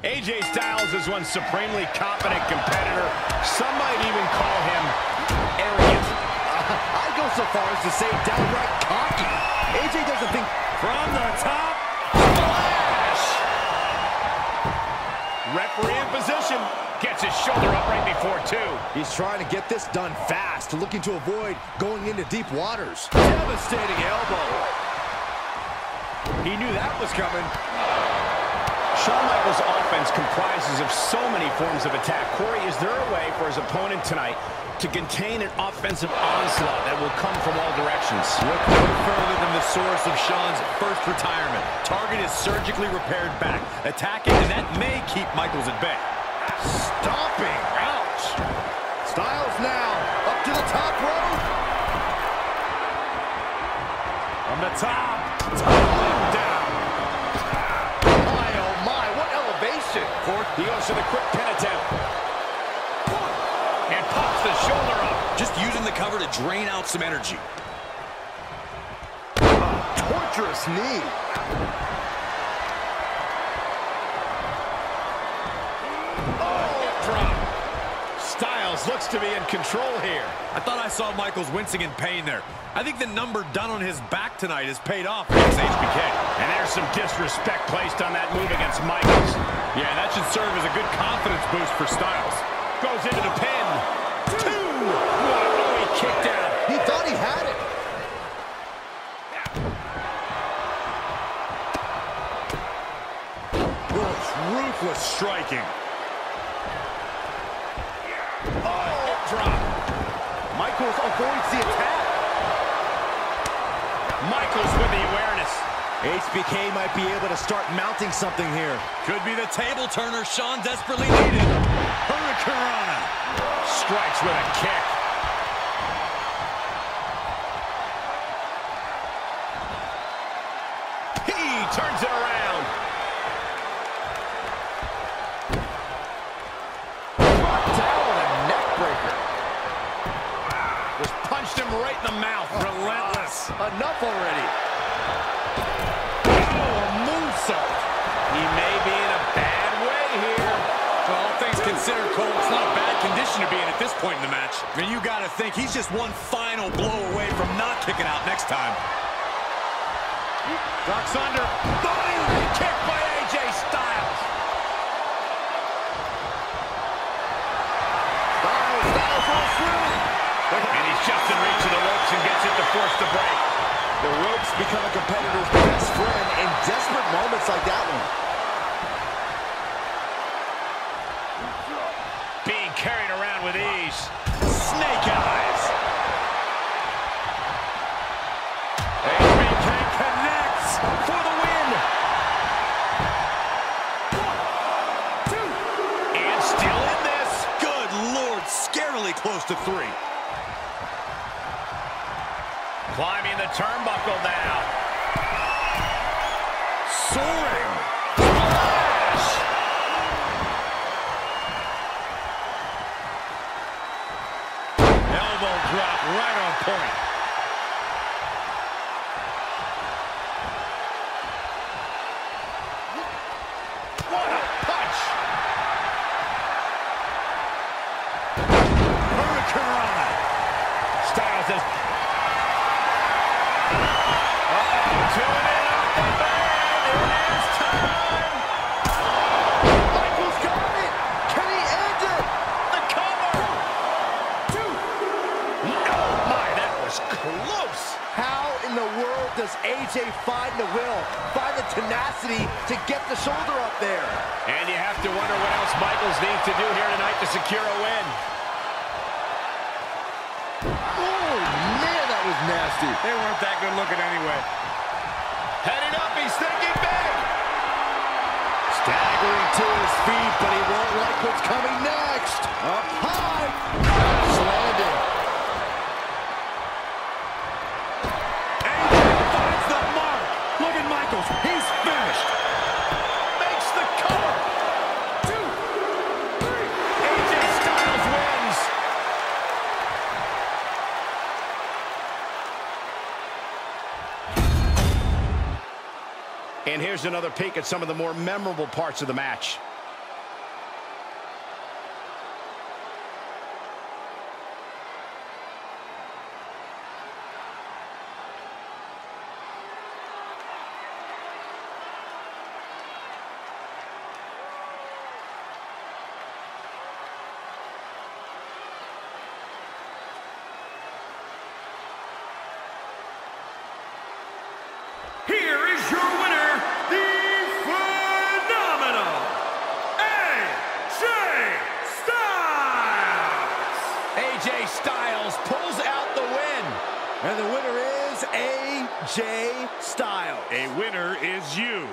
AJ Styles is one supremely confident competitor. Some might even call him arrogant. Uh, I'd go so far as to say downright cocky. AJ doesn't think... From the top, splash! Referee in position. Gets his shoulder up right before two. He's trying to get this done fast, looking to avoid going into deep waters. Devastating elbow. He knew that was coming. Shawn Michaels' offense comprises of so many forms of attack. Corey, is there a way for his opponent tonight to contain an offensive onslaught that will come from all directions? Look no further than the source of Shawn's first retirement. Target is surgically repaired back. Attacking, and that may keep Michaels at bay. Stomping. Ouch. Styles now up to the top rope. On the top. Tumbling he goes to the quick pin attempt. And pops the shoulder up. Just using the cover to drain out some energy. Torturous knee. Oh, drop. Styles looks to be in control here. I thought I saw Michaels wincing in pain there. I think the number done on his back tonight has paid off against HBK. And there's some disrespect placed on that move against Michaels. Yeah, that should serve as a good confidence boost for Styles. Goes into the pin. Two. What? Oh, he kicked out. He thought he had it. Oh, ruthless striking. Michaels avoids the attack. Michaels with the awareness. HBK might be able to start mounting something here. Could be the table turner Shawn desperately needed. Hurricanrana. Strikes with a kick. He turns it around. Punched him right in the mouth. Relentless. Ah, enough already. Oh, a moonsault. He may be in a bad way here. For all things considered, Cole, it's not a bad condition to be in at this point in the match. I mean, you got to think he's just one final blow away from not kicking out next time. Ducks under. Body kick by AJ Styles. Styles, Styles rolls through. And he's just in reach of the ropes and gets it to force the break. The become a competitor's best friend in desperate moments like that one. Being carried around with ease. Snake eyes. HBK connects for the win. Two. And still in this. Good Lord, scarily close to three. Climbing the turnbuckle now. Soaring. Splash! Elbow drop right on point. What a punch! Hurricanrana. Styles says. Find the will, find the tenacity to get the shoulder up there? And you have to wonder what else Michaels needs to do here tonight to secure a win. Oh, man, that was nasty. They weren't that good looking anyway. Heading up, he's thinking big. Staggering to his feet, but he won't like what's coming next. Up And here's another peek at some of the more memorable parts of the match. your winner, the phenomenal AJ Styles! AJ Styles pulls out the win. And the winner is AJ Styles. A winner is you.